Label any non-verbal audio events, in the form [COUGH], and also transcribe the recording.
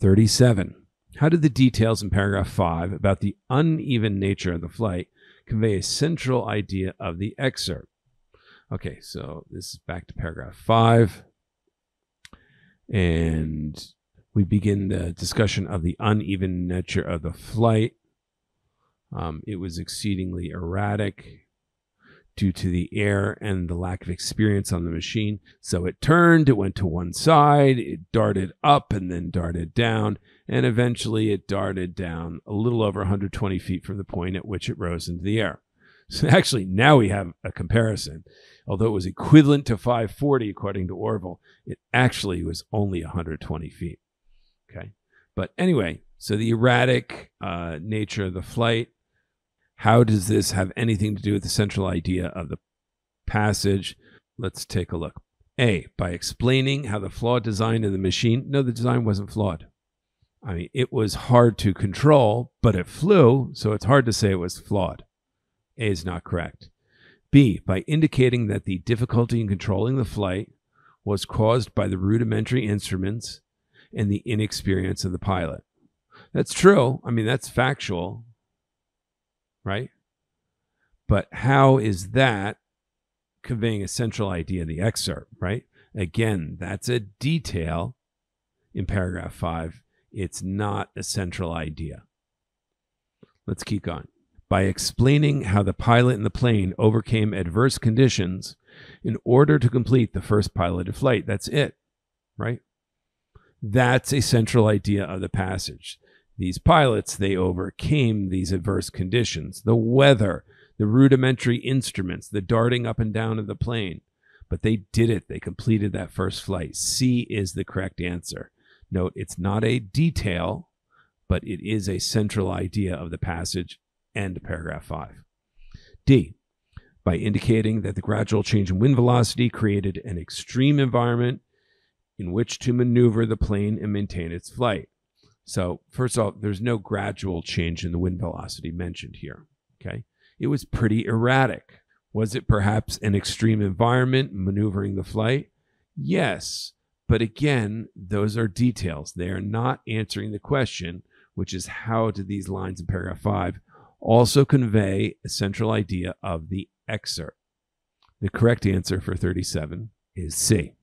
37. How did the details in paragraph 5 about the uneven nature of the flight convey a central idea of the excerpt? Okay, so this is back to paragraph 5. And we begin the discussion of the uneven nature of the flight. Um, it was exceedingly erratic due to the air and the lack of experience on the machine. So it turned, it went to one side, it darted up and then darted down, and eventually it darted down a little over 120 feet from the point at which it rose into the air. [LAUGHS] So actually, now we have a comparison. Although it was equivalent to 540 according to Orville, it actually was only 120 feet. Okay. But anyway, so the erratic uh, nature of the flight, how does this have anything to do with the central idea of the passage? Let's take a look. A, by explaining how the flawed design of the machine, no, the design wasn't flawed. I mean, it was hard to control, but it flew, so it's hard to say it was flawed. A is not correct. B, by indicating that the difficulty in controlling the flight was caused by the rudimentary instruments and the inexperience of the pilot. That's true. I mean, that's factual, right? But how is that conveying a central idea of the excerpt, right? Again, that's a detail in paragraph five. It's not a central idea. Let's keep going. By explaining how the pilot in the plane overcame adverse conditions in order to complete the first piloted flight. That's it, right? That's a central idea of the passage. These pilots, they overcame these adverse conditions, the weather, the rudimentary instruments, the darting up and down of the plane. But they did it. They completed that first flight. C is the correct answer. Note, it's not a detail, but it is a central idea of the passage and paragraph 5. D, by indicating that the gradual change in wind velocity created an extreme environment in which to maneuver the plane and maintain its flight. So, first of all, there's no gradual change in the wind velocity mentioned here. Okay. It was pretty erratic. Was it perhaps an extreme environment maneuvering the flight? Yes. But again, those are details. They are not answering the question, which is how do these lines in paragraph five also convey a central idea of the excerpt? The correct answer for 37 is C.